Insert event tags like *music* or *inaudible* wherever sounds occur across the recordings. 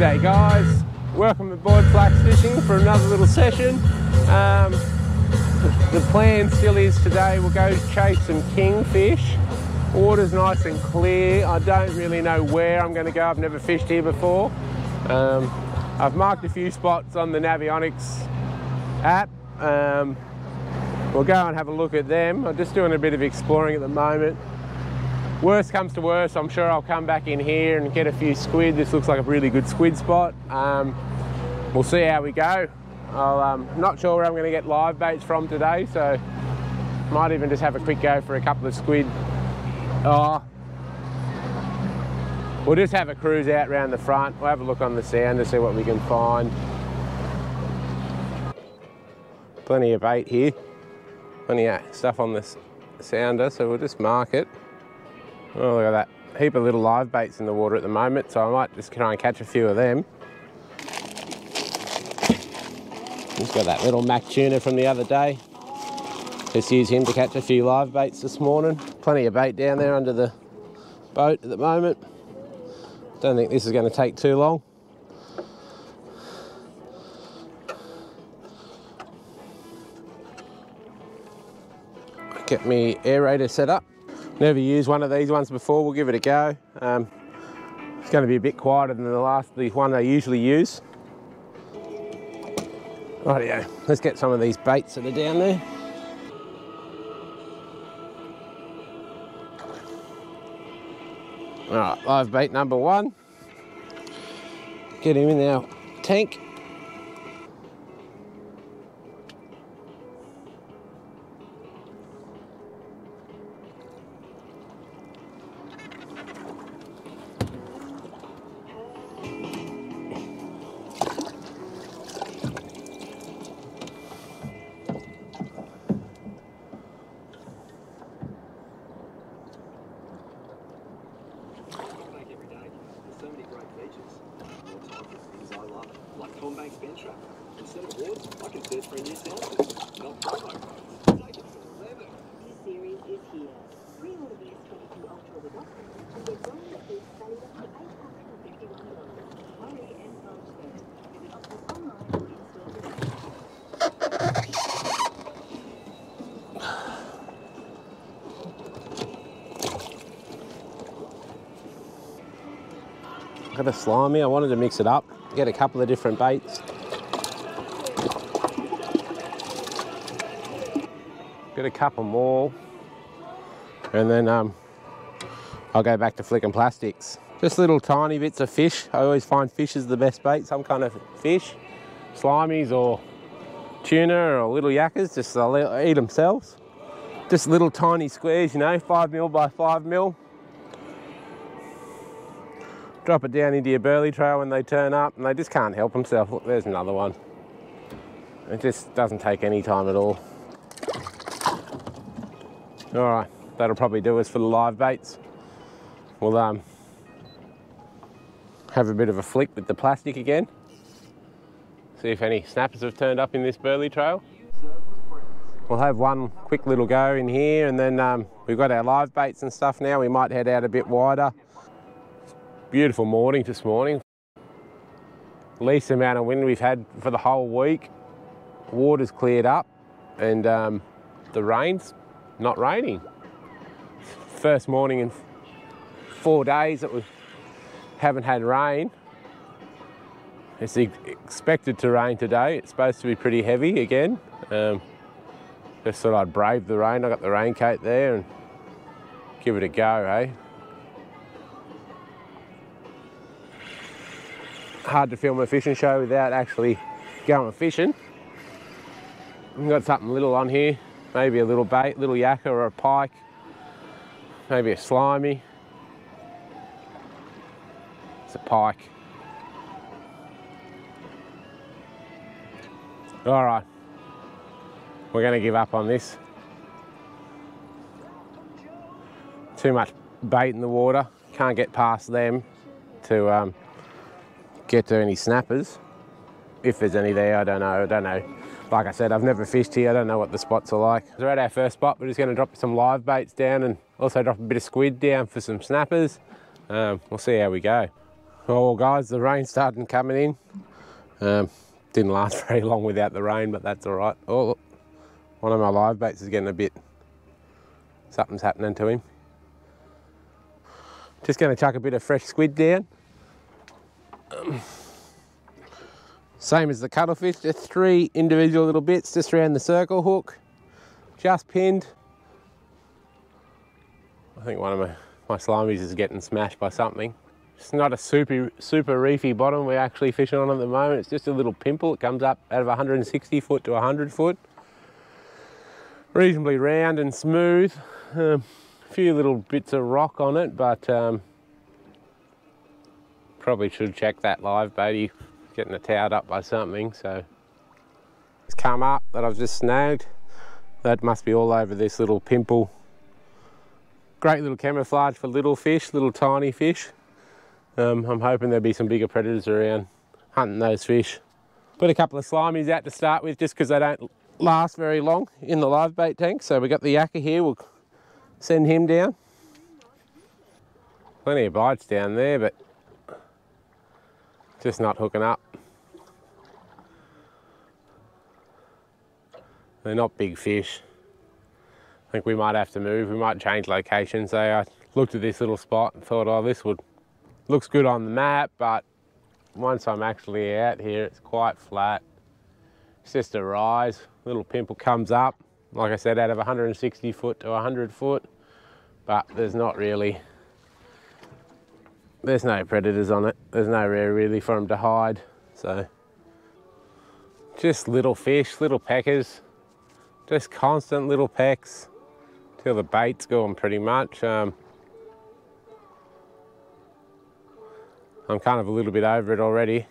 G'day guys, welcome aboard Flacks Fishing for another little session. Um, the plan still is today we'll go chase some kingfish. Water's nice and clear. I don't really know where I'm going to go. I've never fished here before. Um, I've marked a few spots on the Navionics app. Um, we'll go and have a look at them. I'm just doing a bit of exploring at the moment. Worst comes to worst, I'm sure I'll come back in here and get a few squid. This looks like a really good squid spot. Um, we'll see how we go. I'm um, not sure where I'm going to get live baits from today, so might even just have a quick go for a couple of squid. Oh, we'll just have a cruise out around the front. We'll have a look on the sound to see what we can find. Plenty of bait here. Plenty of stuff on this sounder, so we'll just mark it. Oh, look at that. Heap of little live baits in the water at the moment, so I might just try and catch a few of them. He's got that little Mac tuna from the other day. Just use him to catch a few live baits this morning. Plenty of bait down there under the boat at the moment. Don't think this is going to take too long. Get me aerator set up. Never used one of these ones before, we'll give it a go. Um, it's going to be a bit quieter than the last, the one I usually use. Rightio, let's get some of these baits that are down there. All right, live bait number one. Get him in our tank. Instead of awards, I can search for a new sound not promo Take it to 11. New series is here. Pre-order the S22 Ultra with Optus and get one receipt valued up to $851. Hurry and vote first. Visit Optus online or in-store today. Got a slimy, I wanted to mix it up, get a couple of different baits. Get a couple more, and then um, I'll go back to flicking plastics. Just little tiny bits of fish. I always find fish is the best bait, some kind of fish, slimies or tuna or little yakkers, just they'll eat themselves. Just little tiny squares, you know, five mil by five mil drop it down into your burley trail when they turn up and they just can't help themselves. Look, there's another one. It just doesn't take any time at all. All right, that'll probably do us for the live baits. We'll um, have a bit of a flick with the plastic again. See if any snappers have turned up in this burley trail. We'll have one quick little go in here and then um, we've got our live baits and stuff now. We might head out a bit wider. Beautiful morning this morning. Least amount of wind we've had for the whole week. Water's cleared up and um, the rain's not raining. First morning in four days that we haven't had rain. It's expected to rain today. It's supposed to be pretty heavy again. Um, just thought I'd brave the rain. I got the raincoat there and give it a go, eh? Hard to film a fishing show without actually going fishing. We've got something little on here, maybe a little bait, little yakka or a pike, maybe a slimy. It's a pike. All right, we're gonna give up on this. Too much bait in the water, can't get past them to um, get to any snappers. If there's any there, I don't know, I don't know. Like I said, I've never fished here, I don't know what the spots are like. We're at our first spot, we're just gonna drop some live baits down and also drop a bit of squid down for some snappers. Um, we'll see how we go. Well, guys, the rain started coming in. Um, didn't last *laughs* very long without the rain, but that's all right. Oh, look, one of my live baits is getting a bit, something's happening to him. Just going to chuck a bit of fresh squid down. Same as the cuttlefish, just three individual little bits just around the circle hook, just pinned. I think one of my, my slimies is getting smashed by something. It's not a super super reefy bottom we're actually fishing on at the moment. It's just a little pimple. It comes up out of 160 foot to 100 foot. Reasonably round and smooth. Um, a few little bits of rock on it, but um, probably should check that live baity. Getting towed up by something, so. It's come up that I've just snagged. That must be all over this little pimple. Great little camouflage for little fish, little tiny fish. Um, I'm hoping there'll be some bigger predators around hunting those fish. Put a couple of slimies out to start with just because they don't last very long in the live bait tank. So we got the yakka here, we'll send him down. Plenty of bites down there, but just not hooking up. They're not big fish. I think we might have to move. We might change location. So I looked at this little spot and thought, oh, this would looks good on the map, but once I'm actually out here, it's quite flat. It's just a rise. Little pimple comes up, like I said, out of 160 foot to 100 foot, but there's not really, there's no predators on it. There's nowhere really for them to hide. So just little fish, little peckers, just constant little pecks till the bait's gone pretty much. Um, I'm kind of a little bit over it already.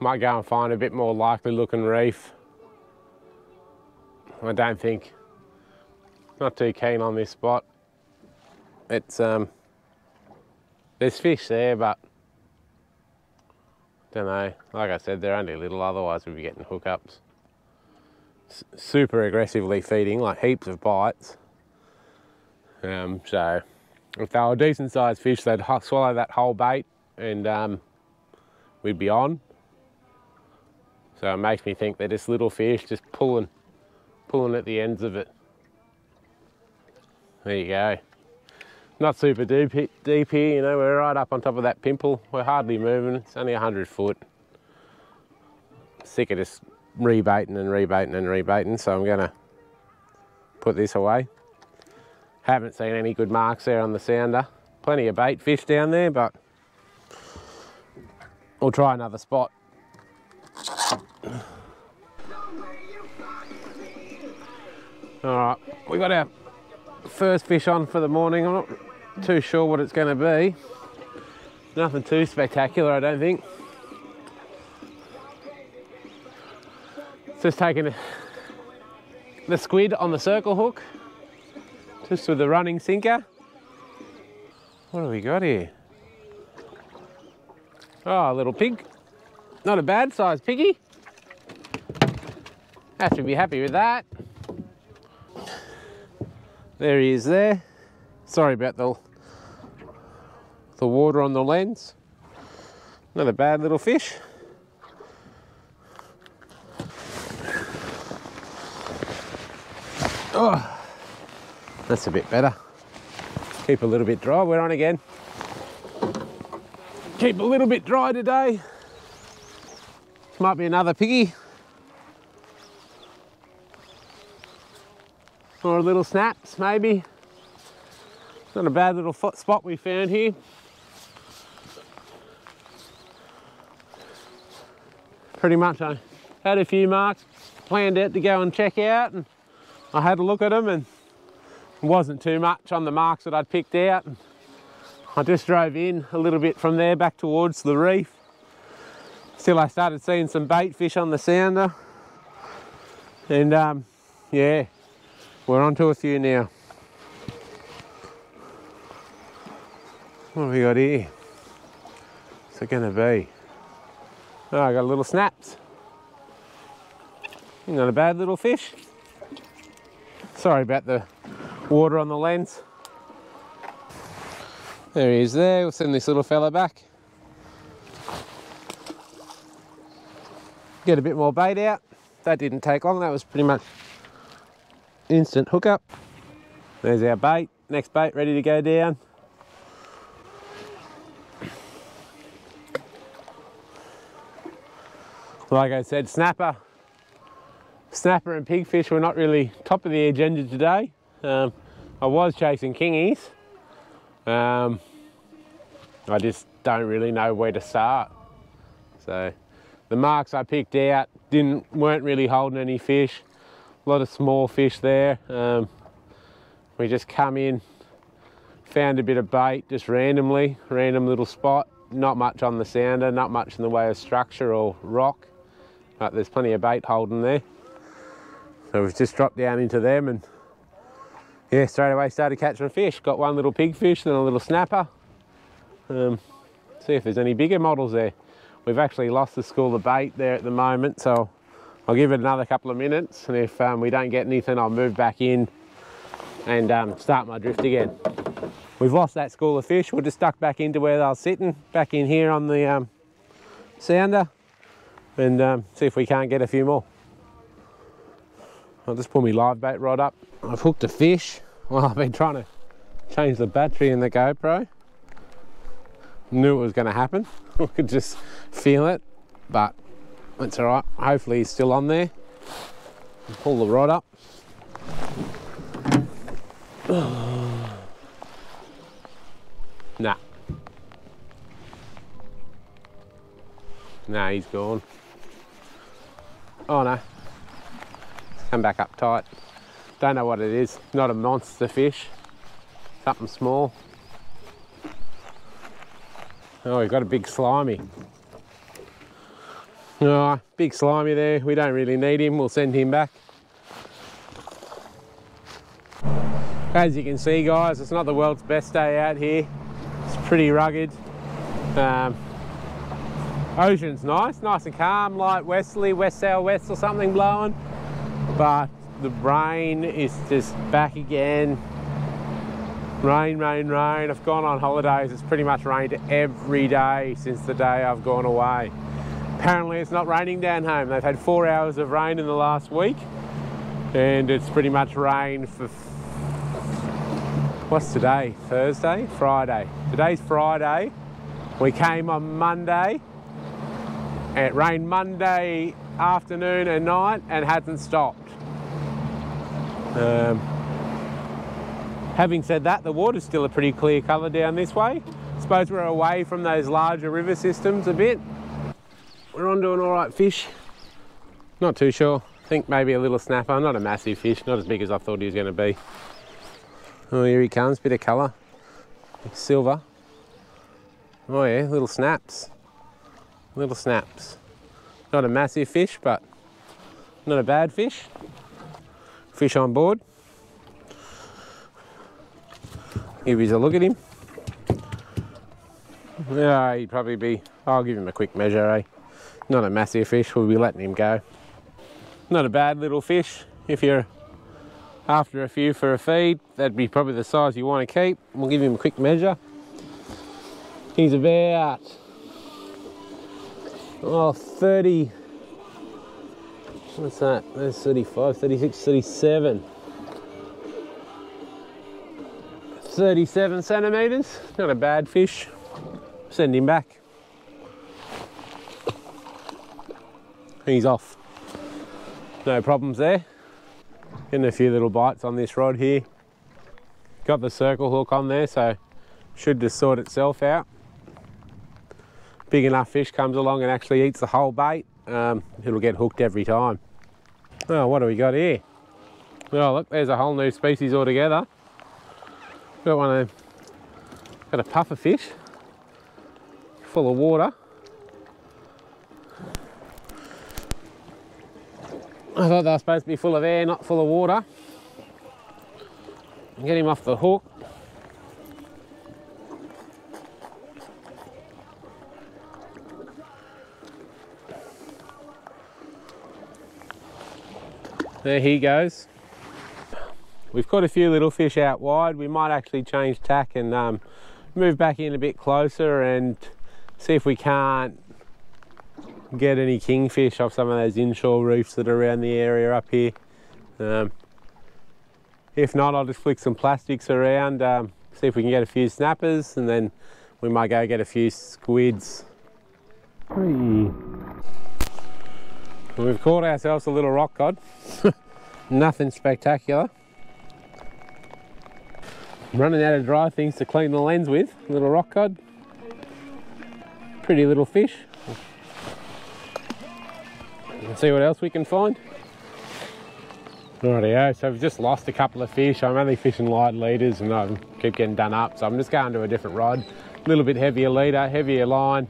Might go and find a bit more likely looking reef. I don't think, not too keen on this spot. It's, um, there's fish there, but don't know. Like I said, they're only little, otherwise we'd be getting hookups. S super aggressively feeding, like heaps of bites. Um, so if they were decent sized fish, they'd swallow that whole bait and um, we'd be on. So it makes me think they're just little fish just pulling, pulling at the ends of it. There you go. Not super deep, deep here, you know, we're right up on top of that pimple. We're hardly moving, it's only 100 foot. Sick of just rebaiting and rebaiting and rebaiting, so I'm gonna put this away. Haven't seen any good marks there on the sounder. Plenty of bait fish down there, but we'll try another spot. All right, we got our first fish on for the morning. Too sure what it's going to be. Nothing too spectacular, I don't think. Just taking the squid on the circle hook. Just with the running sinker. What have we got here? Oh, a little pig. Not a bad sized piggy. Have to be happy with that. There he is there. Sorry about the, the water on the lens. Not a bad little fish. Oh. That's a bit better. Keep a little bit dry. We're on again. Keep a little bit dry today. Might be another piggy. Or a little snaps, maybe. Not a bad little spot we found here. Pretty much I had a few marks planned out to go and check out and I had a look at them and it wasn't too much on the marks that I'd picked out. I just drove in a little bit from there back towards the reef. Still I started seeing some bait fish on the sounder. And um, yeah, we're on to a few now. What have we got here? What's it gonna be? Oh, I got a little snaps. Not a bad little fish. Sorry about the water on the lens. There he is there. We'll send this little fella back. Get a bit more bait out. That didn't take long. That was pretty much instant hookup. There's our bait. Next bait ready to go down. Like I said, snapper, snapper and pigfish were not really top of the agenda today. Um, I was chasing kingies. Um, I just don't really know where to start. So the marks I picked out didn't weren't really holding any fish. A lot of small fish there. Um, we just come in, found a bit of bait just randomly, random little spot. Not much on the sounder, not much in the way of structure or rock, but there's plenty of bait holding there. So we've just dropped down into them and yeah, straight away started catching fish. Got one little pigfish, then a little snapper. Um, see if there's any bigger models there. We've actually lost the school of bait there at the moment, so I'll give it another couple of minutes, and if um, we don't get anything, I'll move back in and um, start my drift again. We've lost that school of fish. We're just stuck back into where they're sitting, back in here on the um, sounder, and um, see if we can't get a few more. I'll just pull my live bait rod up. I've hooked a fish. Well, I've been trying to change the battery in the GoPro. Knew it was going to happen. *laughs* I could just feel it, but it's all right. Hopefully he's still on there. Pull the rod up. *sighs* nah. Nah, he's gone. Oh no. Come back up tight. Don't know what it is. Not a monster fish. Something small. Oh, we've got a big slimy. Oh, big slimy there. We don't really need him. We'll send him back. As you can see, guys, it's not the world's best day out here. It's pretty rugged. Um, ocean's nice, nice and calm, light westerly, west southwest or something blowing. But the rain is just back again. Rain, rain, rain. I've gone on holidays. It's pretty much rained every day since the day I've gone away. Apparently it's not raining down home. They've had four hours of rain in the last week and it's pretty much rained for, what's today? Thursday? Friday. Today's Friday. We came on Monday. It rained Monday afternoon and night and hasn't stopped. Um, having said that, the water's still a pretty clear colour down this way. suppose we're away from those larger river systems a bit. We're on to an all right fish. Not too sure. I think maybe a little snapper. Not a massive fish. Not as big as I thought he was going to be. Oh, here he comes. Bit of colour. Silver. Oh yeah, little snaps. Little snaps. Not a massive fish, but not a bad fish. Fish on board. Give us a look at him. Yeah, he'd probably be, I'll give him a quick measure, eh? Not a massive fish, we'll be letting him go. Not a bad little fish. If you're after a few for a feed, that'd be probably the size you want to keep. We'll give him a quick measure. He's about, oh, 30, what's that? There's 35, 36, 37. 37 centimetres, not a bad fish. Send him back. He's off. No problems there. Getting a few little bites on this rod here. Got the circle hook on there, so should just sort itself out. Big enough fish comes along and actually eats the whole bait, um, it'll get hooked every time. Oh, what do we got here? Oh, look, there's a whole new species altogether. Got one of them, got a puffer fish full of water. I thought they were supposed to be full of air, not full of water. Get him off the hook. There he goes. We've caught a few little fish out wide. We might actually change tack and um, move back in a bit closer and see if we can't get any kingfish off some of those inshore reefs that are around the area up here. Um, if not, I'll just flick some plastics around, um, see if we can get a few snappers, and then we might go get a few squids. We've caught ourselves a little rock cod. *laughs* Nothing spectacular. Running out of dry things to clean the lens with. Little rock cod. Pretty little fish. Let's see what else we can find. Rightio, so we've just lost a couple of fish. I'm only fishing light leaders and I keep getting done up. So I'm just going to a different rod. A little bit heavier leader, heavier line.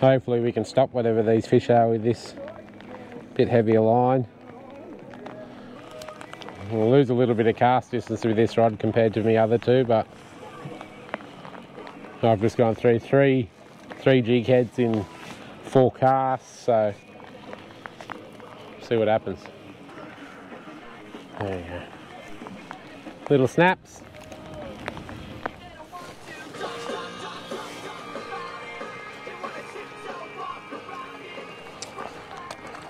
Hopefully we can stop whatever these fish are with this bit heavier line. We'll lose a little bit of cast distance with this rod compared to my other two, but I've just gone through three, three jig heads in four casts, so see what happens. There you go. Little snaps.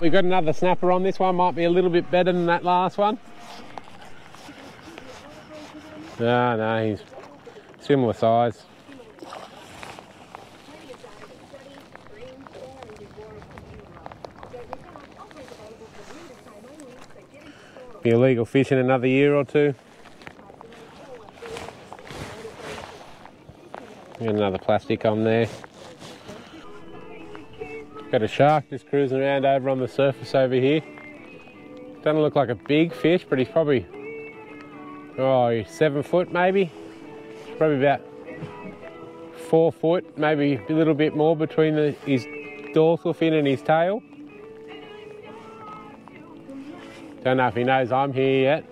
We've got another snapper on this one, might be a little bit better than that last one. No, no, he's similar size. Be illegal fish in another year or two. Got another plastic on there. Got a shark just cruising around over on the surface over here. Doesn't look like a big fish, but he's probably oh seven foot maybe. Probably about four foot, maybe a little bit more between the, his dorsal fin and his tail. Don't know if he knows I'm here yet.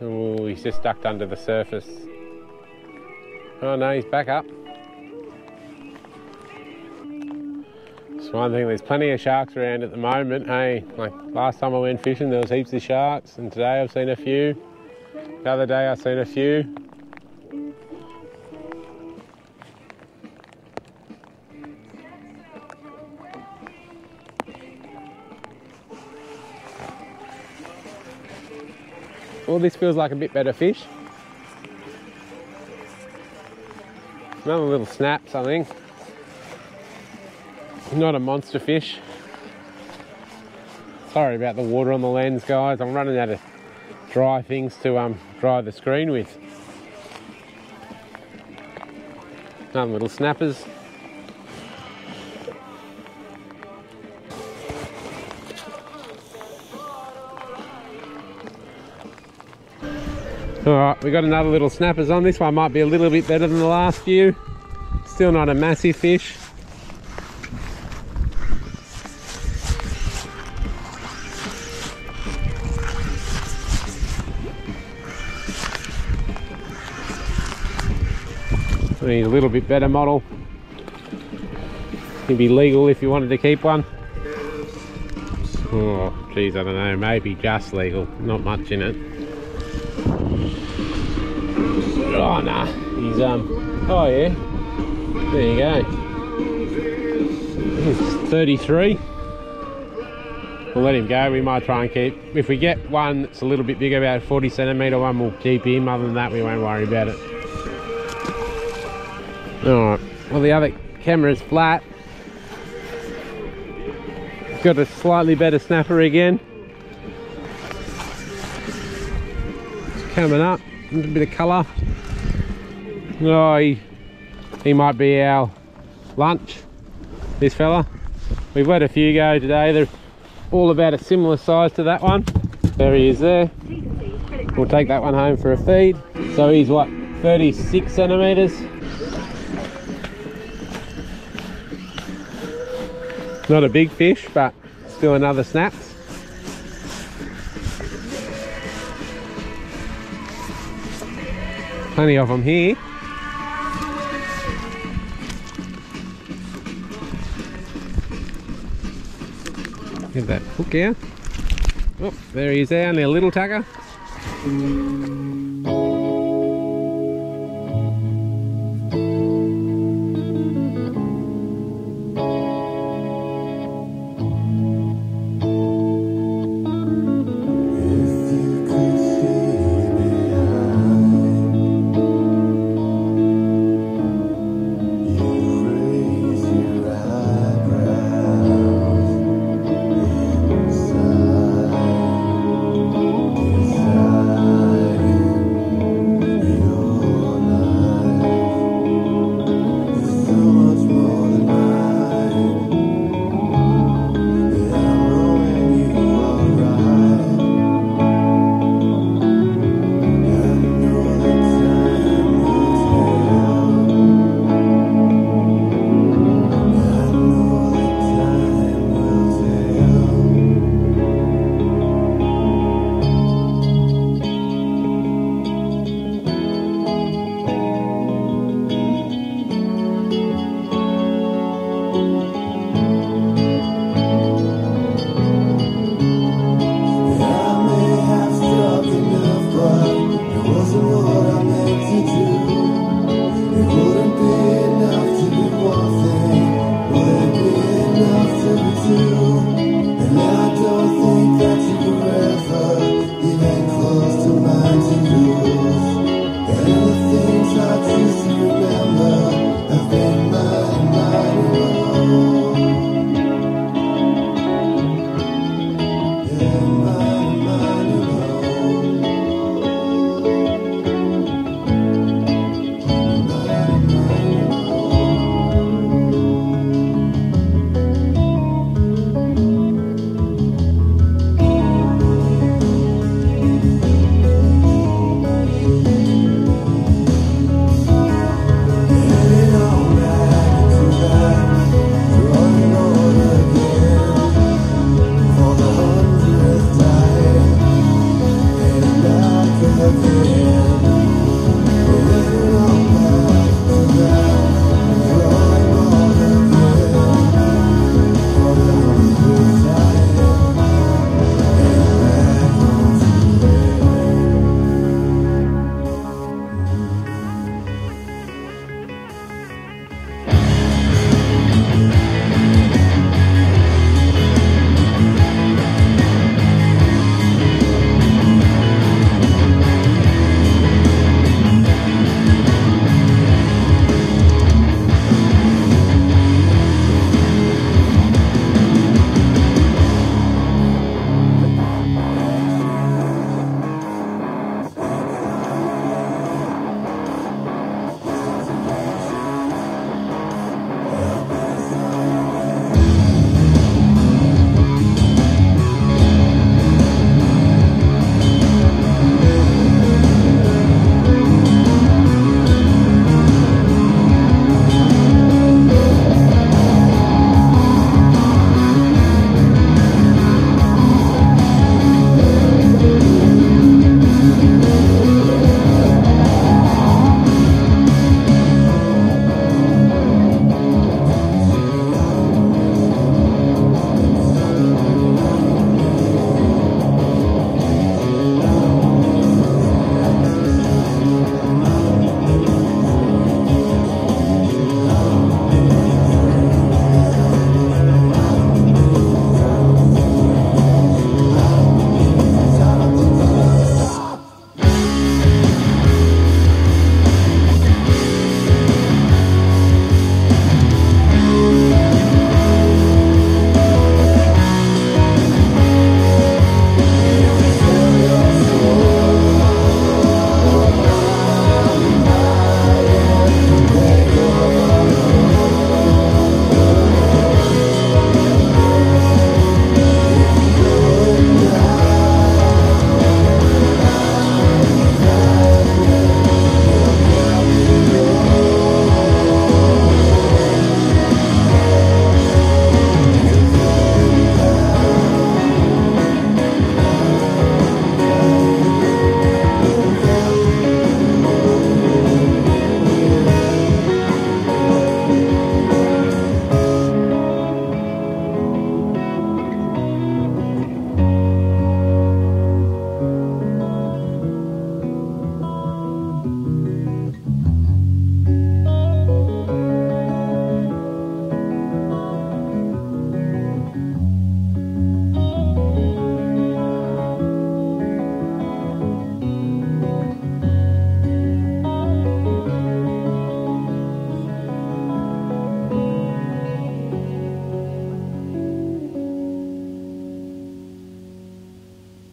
Oh, he's just ducked under the surface. Oh no, he's back up. One thing, there's plenty of sharks around at the moment. Hey, like last time I went fishing, there was heaps of sharks, and today I've seen a few. The other day I've seen a few. Well, this feels like a bit better fish. Another little snaps, I think. Not a monster fish. Sorry about the water on the lens, guys. I'm running out of dry things to um, dry the screen with. Another little snappers. All right, we got another little snappers on. This one might be a little bit better than the last few. Still not a massive fish. We need a little bit better model. It'd be legal if you wanted to keep one. Oh, geez, I don't know, maybe just legal, not much in it. Oh, nah, he's, um, oh yeah, there you go. He's 33. We'll let him go, we might try and keep, if we get one that's a little bit bigger, about 40 centimetre one, we'll keep him, other than that we won't worry about it. Alright, well the other camera is flat. Got a slightly better snapper again. It's coming up, a little bit of colour. Oh, he, he might be our lunch, this fella. We've had a few go today. They're all about a similar size to that one. There he is there. We'll take that one home for a feed. So he's what, 36 centimetres? Not a big fish, but still another snap. Plenty of them here. Get that hook out. Oh, there he is there, only a little tucker.